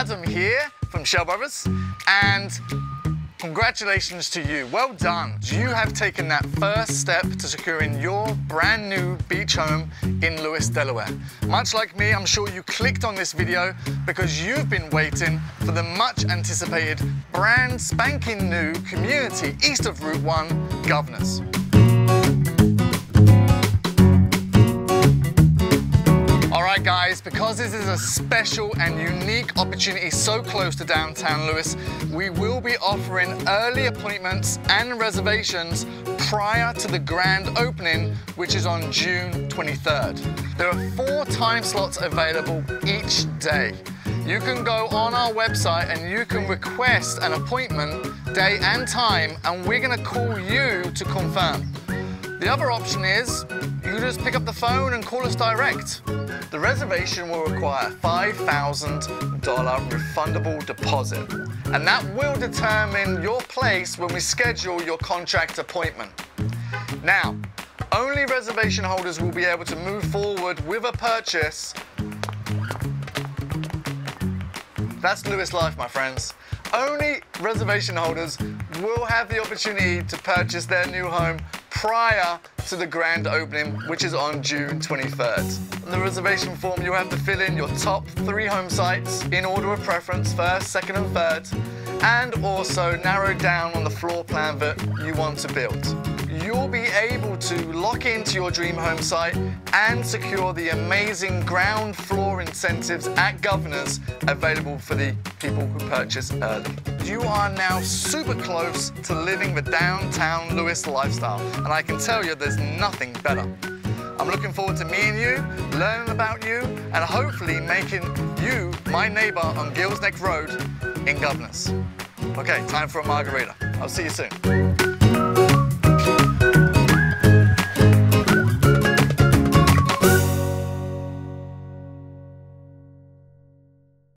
Adam here from Schell Brothers, and Congratulations to you. Well done. You have taken that first step to securing your brand new beach home in Lewes, Delaware. Much like me, I'm sure you clicked on this video because you've been waiting for the much anticipated brand spanking new community east of Route 1, Governors. Right, guys, because this is a special and unique opportunity so close to downtown Lewes, we will be offering early appointments and reservations prior to the grand opening, which is on June 23rd. There are four time slots available each day. You can go on our website and you can request an appointment, day and time, and we're gonna call you to confirm. The other option is you just pick up the phone and call us direct. The reservation will require $5,000 refundable deposit, and that will determine your place when we schedule your contract appointment. Now, only reservation holders will be able to move forward with a purchase. That's Lewes Life, my friends. Only reservation holders will have the opportunity to purchase their new home prior to the grand opening, which is on June 23rd. On the reservation form, you have to fill in your top three home sites in order of preference, first, second and third, and also narrow down on the floor plan that you want to build you'll be able to lock into your dream home site and secure the amazing ground floor incentives at Governors available for the people who purchase early. You are now super close to living the downtown Lewes lifestyle, and I can tell you there's nothing better. I'm looking forward to meeting you, learning about you, and hopefully making you my neighbor on Gills Neck Road in Governors. Okay, time for a margarita. I'll see you soon.